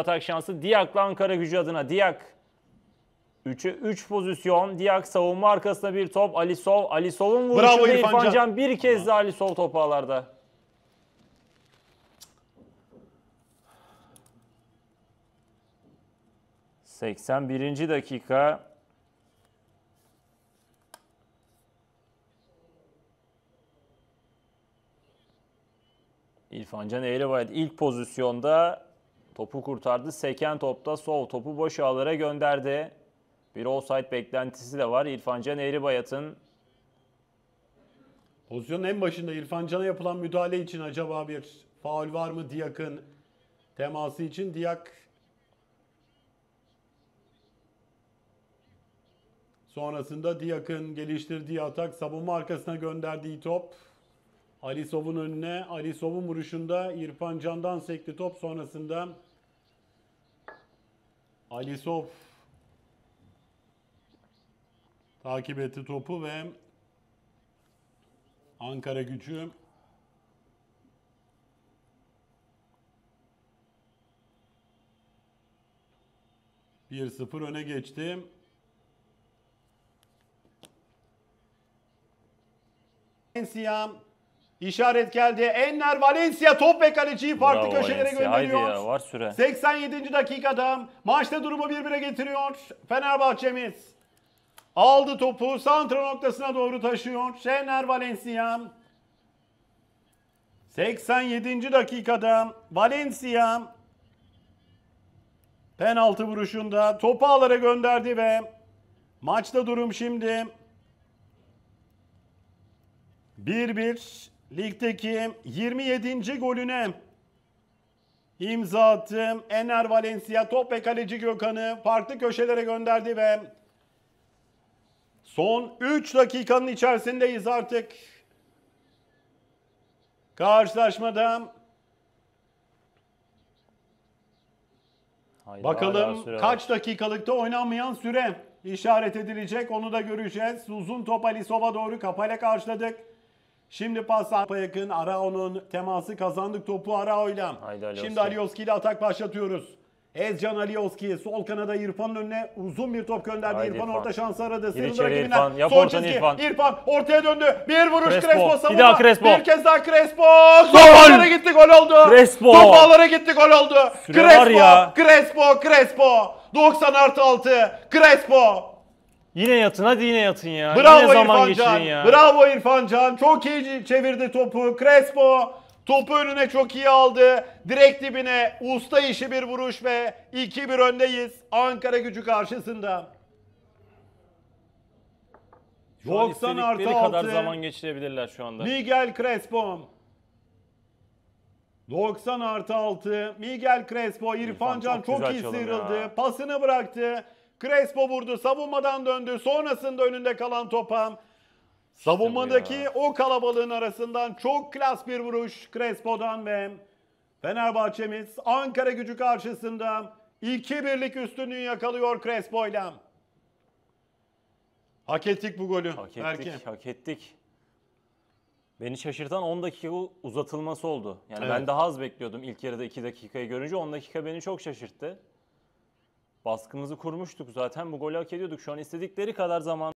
atak şansı Diyak'la Ankara gücü adına. Diyak 3'e 3 pozisyon. Diyak savunma arkasına bir top. Alisov. Alisov'un vuruşunda İrfan, İrfan Can. Can. Bir kez daha Alisov topu ağlarda. ...81. dakika... İrfan Can Eğribayat ilk pozisyonda topu kurtardı. Seken topta sol topu boş ağlara gönderdi. Bir offside beklentisi de var. İrfan Can Eğribayat'ın Pozisyonun en başında İrfan Can'a yapılan müdahale için acaba bir faul var mı Diyak'ın teması için? Diyak sonrasında Diyak'ın geliştirdiği atak savunma arkasına gönderdiği top Alisov'un önüne Alisov'un vuruşunda İrfan Can'dan sekti top sonrasında Alisov takip etti topu ve Ankara gücü bir sıfır öne geçti. Valencia işaret geldi. Enner Valencia top ve kaleciyi farklı Bravo köşelere Valencia. Haydi gönderiyor. ya var süre. 87. dakikada maçta durumu birbirine getiriyor Fenerbahçe'miz. Aldı topu santra noktasına doğru taşıyor. Şener Valencia. 87. dakikada Valencia penaltı vuruşunda topu ağlara gönderdi ve maçta durum şimdi 1-1 ligdeki 27. golüne imza attı. Ener Valencia top ve kaleci Gökhan'ı farklı köşelere gönderdi ve son 3 dakikanın içerisindeyiz artık. Karşılaşmada Haydi bakalım kaç dakikalıkta oynanmayan süre işaret edilecek onu da göreceğiz. Uzun top Alisov'a doğru kafayla karşıladık. Şimdi pas arpa yakın Arao'nun teması kazandık topu Arao'yla. Şimdi Alioski ile atak başlatıyoruz. Ezcan Alioski sol kanada İrfan'ın önüne uzun bir top gönderdi. Haydi İrfan, İrfan. orta şansı aradı. Sıyrıldı rakibinden. İrfan. Son çizgi. İrfan. İrfan ortaya döndü. Bir vuruş Crespo. Crespo, Bir savunma. daha Crespo. Bir kez daha Crespo. Gol! Topağlara gitti gol oldu. Crespo. Topağlara gitti gol oldu. Süre Crespo. ya. Crespo. Crespo. 90 artı 6. Crespo. Yine yatın hadi yine yatın ya. Bravo yine zaman İrfan Can. ya. Bravo İrfan Can. Çok iyi çevirdi topu. Crespo topu önüne çok iyi aldı. Direkt dibine usta işi bir vuruş ve 2-1 öndeyiz. Ankara gücü karşısında. Şu an 90 artı kadar 6. zaman geçirebilirler şu anda. Miguel Crespo. 90 artı 6. Miguel Crespo. İrfan, İrfan Can çok çok, iyi sıyrıldı. ya. Pasını bıraktı. Crespo vurdu. Savunmadan döndü. Sonrasında önünde kalan topa. Savunmadaki ya. o kalabalığın arasından çok klas bir vuruş Crespo'dan ve Fenerbahçe'miz Ankara gücü karşısında 2-1'lik üstünlüğü yakalıyor Crespo'yla. Hak ettik bu golü. Hak ettik, Berke. hak ettik. Beni şaşırtan 10 dakika uzatılması oldu. Yani Evet. ben daha az bekliyordum ilk yarıda 2 dakikayı görünce 10 dakika beni çok şaşırttı. Baskımızı kurmuştuk zaten bu golü hak ediyorduk. Şu an istedikleri kadar zaman